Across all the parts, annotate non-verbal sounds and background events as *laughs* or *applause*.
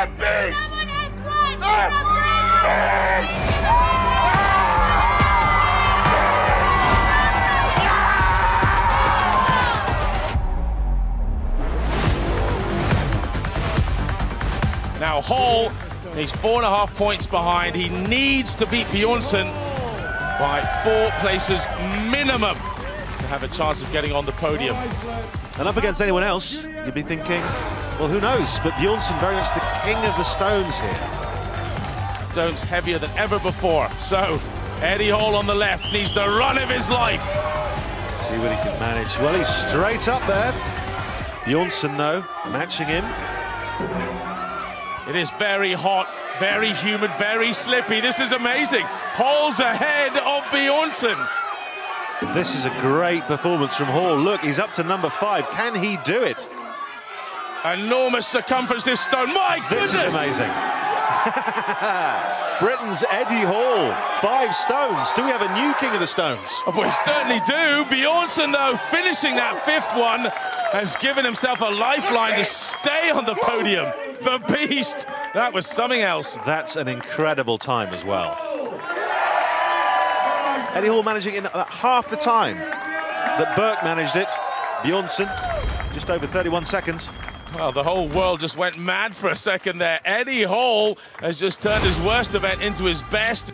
The beast! Now Hall, he's four and a half points behind. He needs to beat Bjornsson by four places minimum to have a chance of getting on the podium. And up against anyone else, you'd be thinking, well, who knows? But Bjornsson very much the king of the stones here. Stones heavier than ever before. So Eddie Hall on the left needs the run of his life. Let's see what he can manage. Well, he's straight up there. Bjornsson, though, matching him. It is very hot, very humid, very slippy. This is amazing. Hall's ahead of Bjornsson. This is a great performance from Hall. Look, he's up to number five. Can he do it? Enormous circumference, this stone. My goodness! This is amazing. *laughs* Britain's Eddie Hall, five stones. Do we have a new king of the stones? Oh, we certainly do. Bjornsson, though, finishing that fifth one, has given himself a lifeline to stay on the podium. The beast. That was something else. That's an incredible time as well. Eddie Hall managing in half the time that Burke managed it. Bjornsson, just over 31 seconds. Well, the whole world just went mad for a second there. Eddie Hall has just turned his worst event into his best.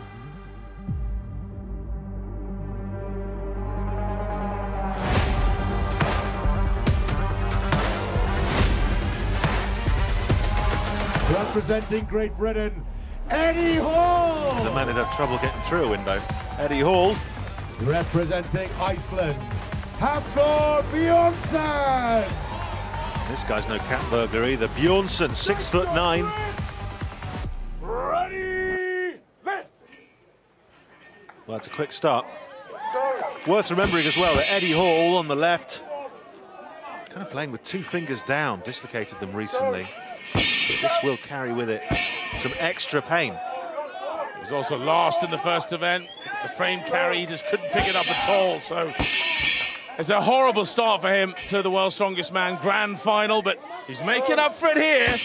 Representing Great Britain, Eddie Hall! The man who had trouble getting through a window. Eddie Hall. Representing Iceland, Hafthor Bjornsson! This guy's no cat burglar either. Bjornsson, six foot nine. Ready! Well, that's a quick start. Worth remembering as well that Eddie Hall on the left, kind of playing with two fingers down, dislocated them recently. This will carry with it some extra pain. He was also last in the first event. The frame carry, he just couldn't pick it up at all. So it's a horrible start for him to the World's Strongest Man Grand Final, but he's making up for it here.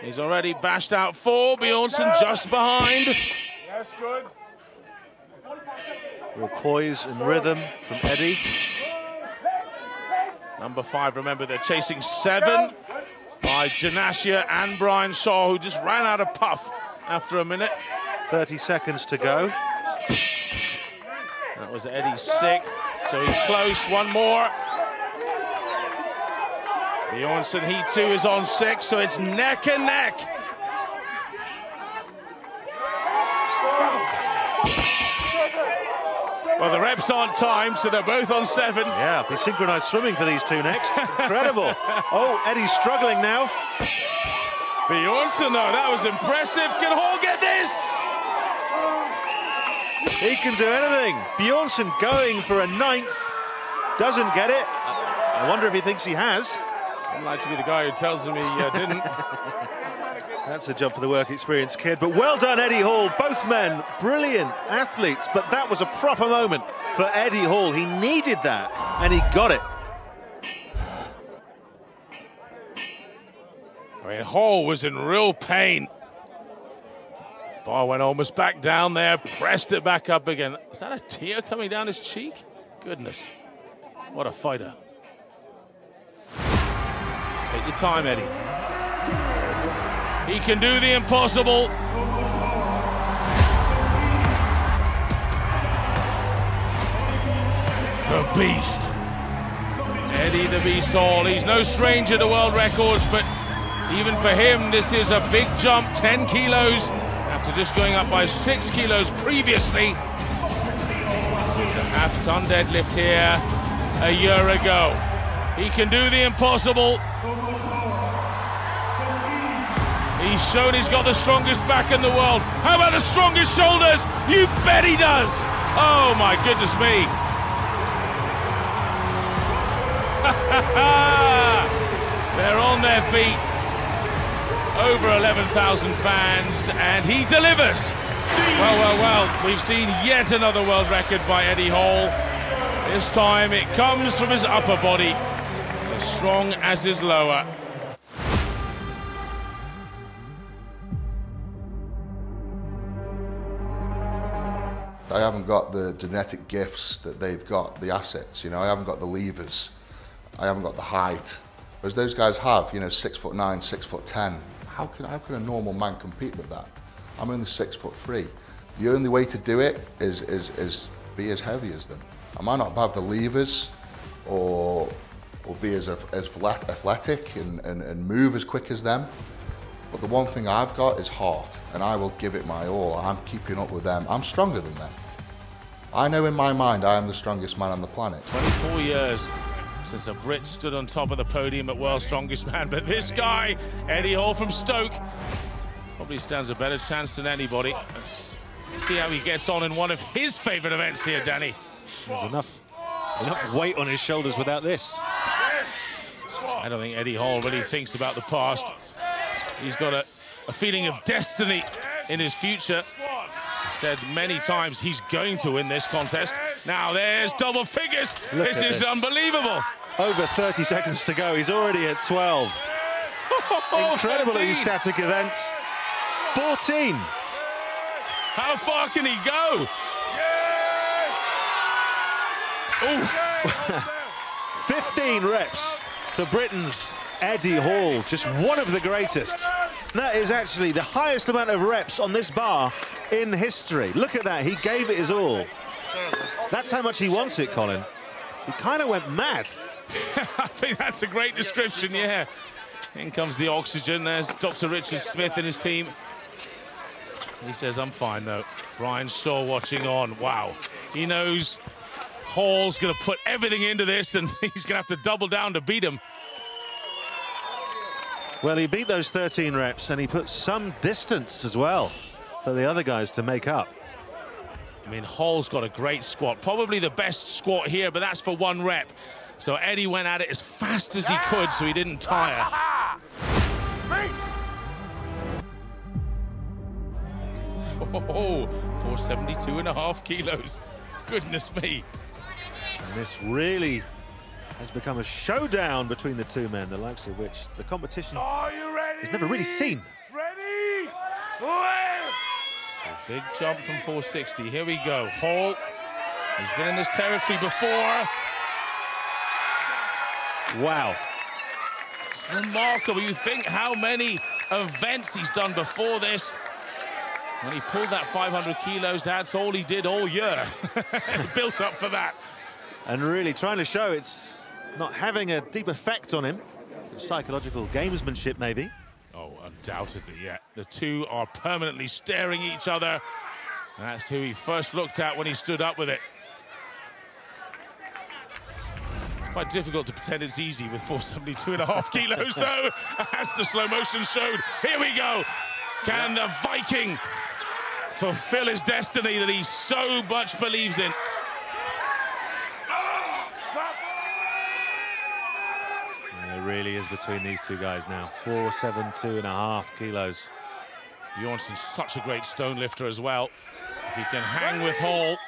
He's already bashed out four. Bjornsson just behind. Yes, good. Real poise and rhythm from Eddie. Number five, remember they're chasing seven by Janasia and Brian Shaw, who just ran out of puff after a minute. 30 seconds to go. That was Eddie's sixth, so he's close. One more. Bjornsson, he too is on six, so it's neck and neck. Well, the reps aren't timed, so they're both on seven. Yeah, be synchronized swimming for these two next. Incredible. *laughs* oh, Eddie's struggling now. Bjornsson, though, that was impressive. Can Hall get this? He can do anything. Bjornsson going for a ninth. Doesn't get it. I wonder if he thinks he has. I'd like to be the guy who tells him he uh, *laughs* didn't. That's a job for the work experience kid. But well done, Eddie Hall. Both men, brilliant athletes. But that was a proper moment for Eddie Hall. He needed that, and he got it. I mean, Hall was in real pain. Oh, Bar went almost back down there, pressed it back up again. Is that a tear coming down his cheek? Goodness. What a fighter. Take your time, Eddie. He can do the impossible. The Beast. Eddie the Beast Hall. He's no stranger to world records, but even for him, this is a big jump, 10 kilos, after just going up by six kilos previously. Half-ton deadlift here a year ago. He can do the impossible. He's shown he's got the strongest back in the world. How about the strongest shoulders? You bet he does. Oh my goodness me. *laughs* They're on their feet over 11,000 fans, and he delivers. Well, well, well, we've seen yet another world record by Eddie Hall. This time it comes from his upper body, as strong as his lower. I haven't got the genetic gifts that they've got, the assets, you know, I haven't got the levers, I haven't got the height, as those guys have, you know, six foot nine, six foot ten, how can, how can a normal man compete with that? I'm only six foot three. The only way to do it is, is, is be as heavy as them. I might not have the levers or, or be as, as athletic and, and, and move as quick as them. But the one thing I've got is heart, and I will give it my all. I'm keeping up with them. I'm stronger than them. I know in my mind I am the strongest man on the planet. 24 years since a Brit stood on top of the podium at World's Strongest Man. But this guy, Eddie Hall from Stoke, probably stands a better chance than anybody. Let's see how he gets on in one of his favourite events here, Danny. There's enough, enough weight on his shoulders without this. I don't think Eddie Hall really thinks about the past. He's got a, a feeling of destiny in his future. Said many times he's going to win this contest. Now there's double figures. Look this is this. unbelievable. Over 30 seconds to go. He's already at 12. Incredible at 13. static events. 14. How far can he go? Oof. *laughs* 15 reps for Britain's Eddie Hall, just one of the greatest. That is actually the highest amount of reps on this bar in history. Look at that, he gave it his all. That's how much he wants it, Colin. He kind of went mad. *laughs* I think that's a great description, yeah. In comes the oxygen. There's Dr. Richard Smith and his team. He says, I'm fine, though. Brian Shaw watching on. Wow. He knows Hall's going to put everything into this, and *laughs* he's going to have to double down to beat him. Well, he beat those 13 reps and he put some distance as well for the other guys to make up. I mean, Hall's got a great squat. Probably the best squat here, but that's for one rep. So Eddie went at it as fast as he could, so he didn't tire. Oh, *laughs* 472 and a half kilos. Goodness me. And this really has become a showdown between the two men, the likes of which the competition Are you ready? has never really seen. Ready? Big jump from 460. Here we go. Hall. He's been in this territory before. Wow. It's remarkable. You think how many events he's done before this. When he pulled that 500 kilos, that's all he did all year. *laughs* Built up for that. And really trying to show it's not having a deep effect on him. Psychological gamesmanship, maybe. Oh, undoubtedly, yeah. The two are permanently staring each other. That's who he first looked at when he stood up with it. It's quite difficult to pretend it's easy with 472 and a half kilos, though, as the slow motion showed. Here we go. Can the Viking fulfill his destiny that he so much believes in? It really is between these two guys now. Four, seven, two and a half kilos. Bjornsson's such a great stone lifter as well. If he can hang with Hall,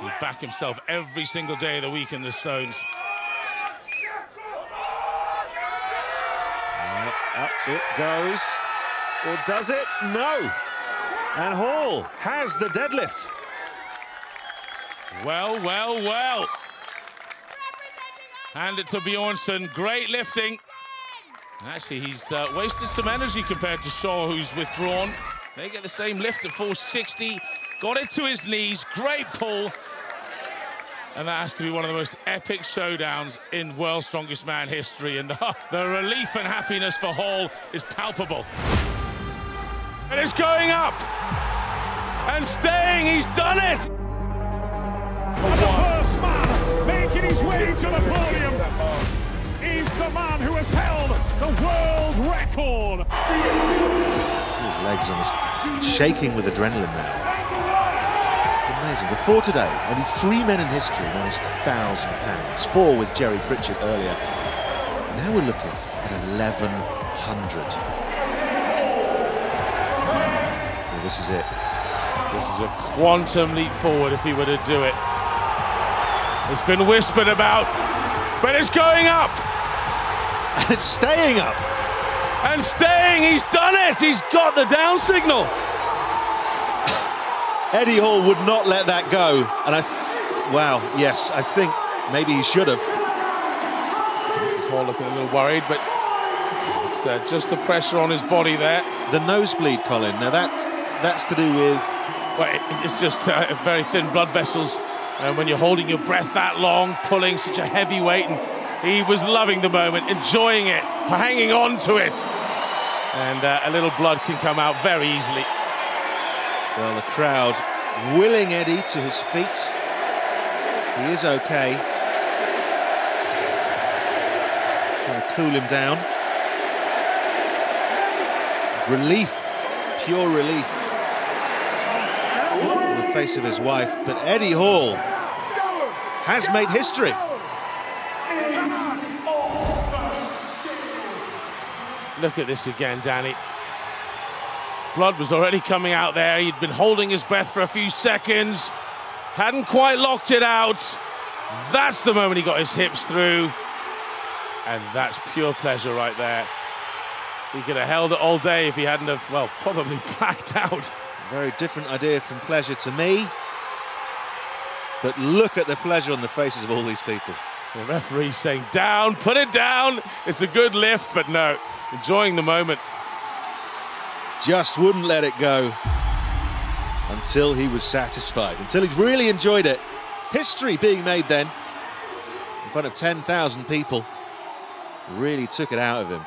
he'll back himself every single day of the week in the stones. Up, up it goes. Or does it? No. And Hall has the deadlift. Well, well, well. Hand it to Bjornsson. Great lifting. Actually, he's uh, wasted some energy compared to Shaw, who's withdrawn. They get the same lift at 460. Got it to his knees. Great pull. And that has to be one of the most epic showdowns in World's Strongest Man history. And *laughs* the, the relief and happiness for Hall is palpable. And it's going up. And staying. He's done it. Making to the podium is the man who has held the world record. See his legs almost shaking with adrenaline now. It's amazing. Before today, only three men in history managed a thousand pounds. Four with Jerry Pritchett earlier. Now we're looking at 1100. Well, this is it. This is a quantum leap forward if he were to do it. It's been whispered about, but it's going up And *laughs* it's staying up. and staying. He's done it. He's got the down signal. *laughs* Eddie Hall would not let that go. And I, wow, yes, I think maybe he should have. Hall looking a little worried, but it's uh, just the pressure on his body there. The nosebleed, Colin. Now that that's to do with. Well, it's just uh, very thin blood vessels. And when you're holding your breath that long, pulling such a heavy weight, and he was loving the moment, enjoying it, hanging on to it. And uh, a little blood can come out very easily. Well, the crowd willing Eddie to his feet. He is okay. Trying to cool him down. Relief, pure relief on the face of his wife. But Eddie Hall has made history. Look at this again, Danny. Blood was already coming out there. He'd been holding his breath for a few seconds. Hadn't quite locked it out. That's the moment he got his hips through. And that's pure pleasure right there. He could have held it all day if he hadn't have, well, probably *laughs* blacked out. Very different idea from pleasure to me. But look at the pleasure on the faces of all these people. The referee saying, down, put it down. It's a good lift, but no, enjoying the moment. Just wouldn't let it go until he was satisfied, until he'd really enjoyed it. History being made then in front of 10,000 people really took it out of him.